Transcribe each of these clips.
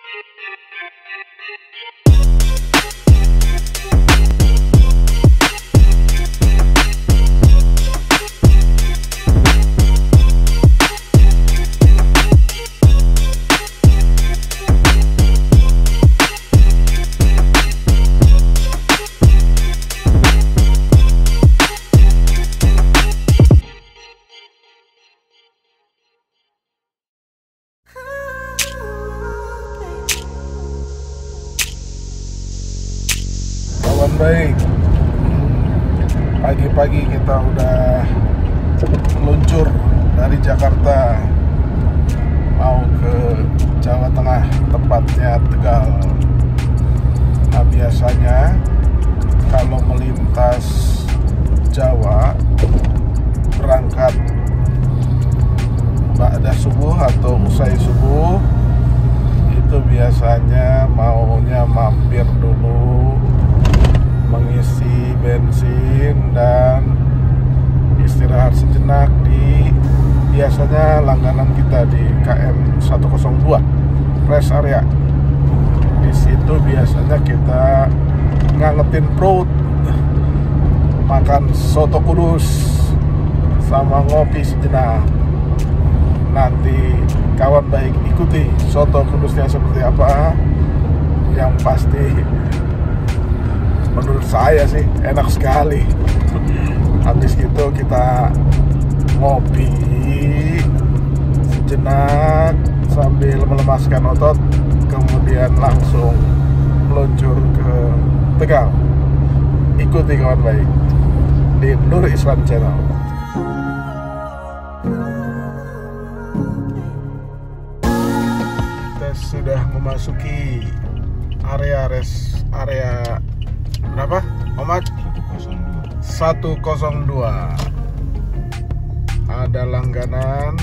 Thank you. Kawan baik, pagi-pagi kita udah meluncur dari Jakarta mau ke Jawa Tengah, tepatnya Tegal. Nah biasanya kalau melintas Jawa berangkat Ba'da subuh atau usai subuh itu biasanya maunya mampir dulu mengisi bensin dan istirahat sejenak di biasanya langganan kita di KM 102 rest area. Di situ biasanya kita ngangetin perut makan soto kudus sama ngopi sejenak. Nanti kawan baik ikuti soto kudusnya seperti apa yang pasti menurut saya sih enak sekali. Habis itu kita ngopi sejenak sambil melemaskan otot kemudian langsung meluncur ke Tegal. Ikuti kawan baik di Nur Islam Channel. Kita sudah memasuki area res area berapa? Omat? 102 ada langganan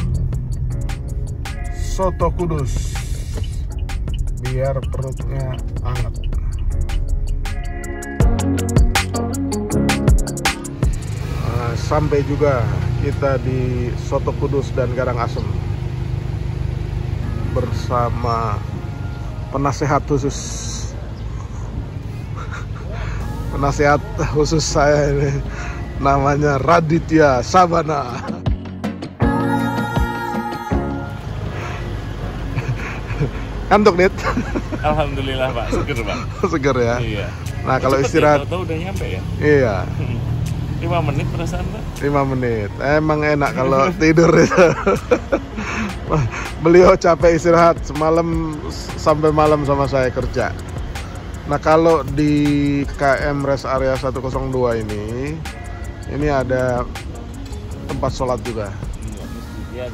soto kudus. Biar perutnya hangat. Nah, sampai juga kita di soto kudus dan garang asem. Bersama penasehat khusus penasehat khusus saya ini namanya Raditya Sabana kantuk dit Alhamdulillah Pak, seger Pak. seger ya Iya. nah kalau Cepet istirahat Ya, udah nyampe ya. iya 5 menit perasaan Pak. 5 menit emang enak kalau tidur itu beliau capek istirahat semalam sampai malam sama saya kerja nah kalau di KM Rest Area 102 ini ini ada tempat sholat juga. Iya,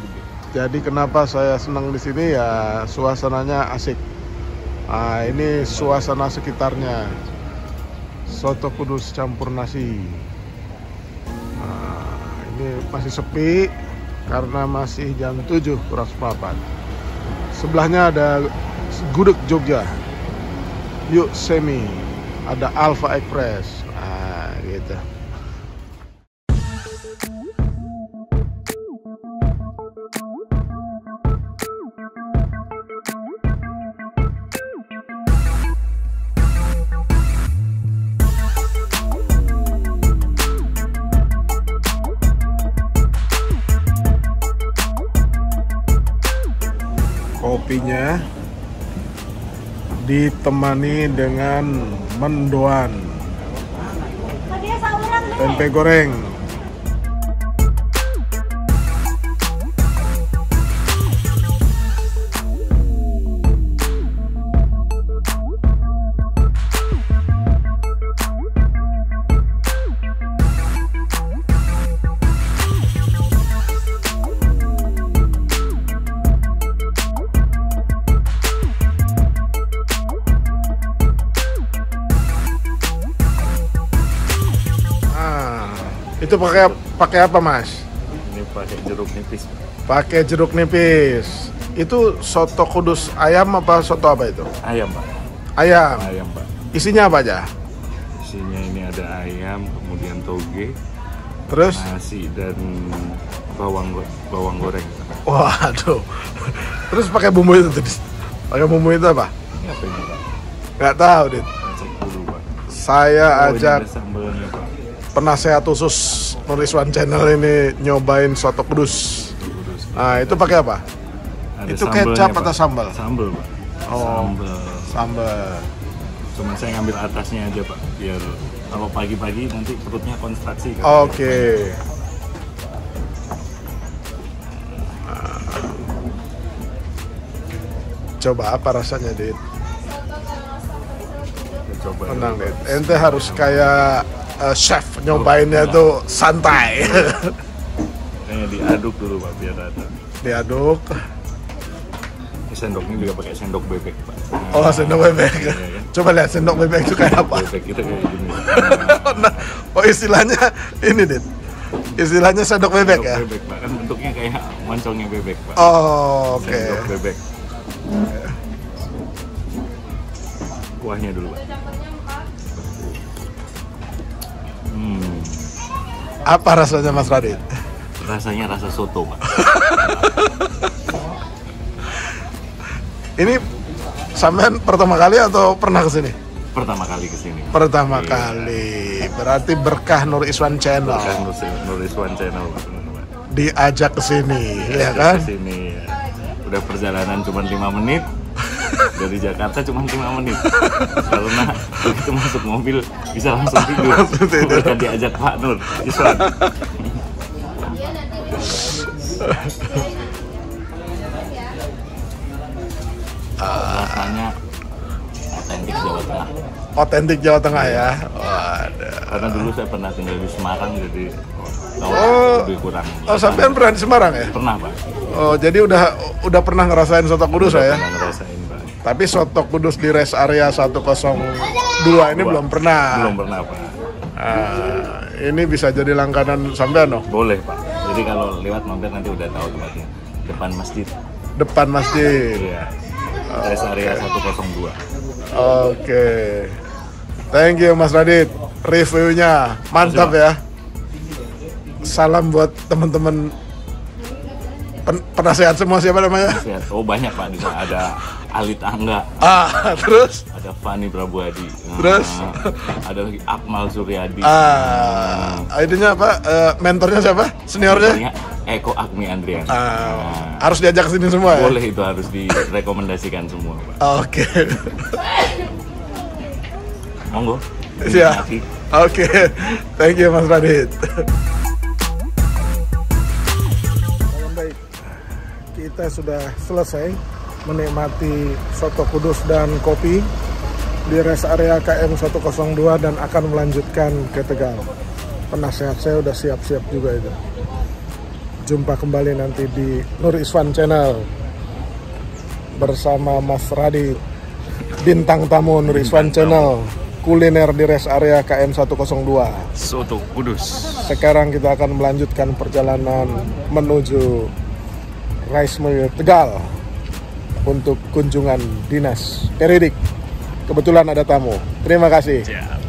jadi kenapa saya senang di sini? Ya suasananya asik. Nah ini suasana sekitarnya. Soto kudus campur nasi. Nah, ini masih sepi karena masih jam 7 kurang seperempat. Sebelahnya ada gudeg Jogja. Yuk Semi. Ada Alpha Express. Nah, gitu. Kopinya ditemani dengan mendoan, tempe goreng, itu pakai pakai apa mas? Ini pakai jeruk nipis. Pak. Pakai jeruk nipis. Itu soto kudus ayam apa soto apa itu? Ayam Pak. Ayam. Ayam Pak. Isinya apa aja? Isinya ini ada ayam, kemudian toge, Terus? nasi dan bawang bawang goreng. Waduh. Terus pakai bumbu itu tadi. Pakai bumbu itu apa? Ini apa ini Pak? Nggak tahu, Dit. Saya Oh, ajak penasehat khusus Nuriswan Channel ini nyobain soto kudus. Nah, itu pakai apa? Ada Itu kecap Pak. atau sambal? Sambel Pak. Oh. Sambel. Sambal. Cuman saya ngambil atasnya aja Pak, biar kalau pagi-pagi nanti perutnya konstruksi. Oke. Coba apa rasanya, Dit? Coba. Tenang, Dit. Ente harus kayak eh, chef nyobainnya tuh santai. Kayaknya diaduk dulu Pak, biar rata. Diaduk. Ini sendoknya juga pakai sendok bebek Pak. Oh, sendok bebek. Iya, iya. Coba lihat sendok bebek itu kayak apa. Bebek kita kayak gini. Nah, oh istilahnya ini, Dit. Istilahnya sendok bebek Sendok ya? bebek Pak, kan bentuknya kayak moncongnya bebek Pak. Oh, oke. Sendok bebek. Kuahnya dulu Pak. Apa rasanya Mas Radit? rasanya rasa soto Pak. Ini sampean pertama kali atau pernah ke sini? Pertama kali ke sini. Pertama Iya. kali. Berarti berkah Nur Iswan Channel Kan nulis One Channel Pak. diajak ke sini, ya kan? Ke sini ya. Udah perjalanan cuma 5 menit. Dari Jakarta cuma 5 menit. Karena begitu masuk mobil bisa langsung tidur. Udah diajak Pak Nur Iswan. Rasanya otentik Jawa Tengah. Otentik Jawa Tengah ya. Waduh. Karena dulu saya pernah tinggal di Semarang jadi tahu Oh. lebih kurang. Oh, sampean pernah di Semarang ya? pernah Pak. Oh, jadi udah udah pernah ngerasain soto kudus Udah ya? Pernah ngerasain. Tapi soto kudus di rest area 102 ini Dua. belum pernah. Belum pernah Pak. Ah, ini bisa jadi langganan sampean loh. Boleh Pak. Jadi kalau lewat mampir nanti udah tahu tempatnya. Depan masjid. Depan masjid. Iya. Rest area 102. Oke. Thank you Mas Radit. Reviewnya mantap ya. Salam buat teman-teman pen- penasehat semua siapa namanya? Oh banyak Pak di sana ada Alit Angga, Ah, terus ada Fani Prabuadi. Nah, Terus? ada lagi Akmal Suryadi. ah, itunya apa? Eh, mentornya siapa? Seniornya? Mentornya Eko Agni Andrian. Ah, harus diajak ke sini semua ya? Boleh itu harus direkomendasikan semua Pak. Oke. Monggo. Siap. Dinikmati. Oke. Thank you Mas Radit. Baik. Kita sudah selesai menikmati soto kudus dan kopi di rest area KM 102 dan akan melanjutkan ke Tegal. Penasehat saya udah siap-siap juga itu. Jumpa kembali nanti di Nur Iswan Channel bersama Mas Radit bintang tamu Nur Iswan Channel kuliner di rest area KM 102 Soto Kudus. sekarang kita akan melanjutkan perjalanan menuju Rice Mill Tegal untuk kunjungan dinas. Peridik kebetulan ada tamu. Terima kasih. Siap.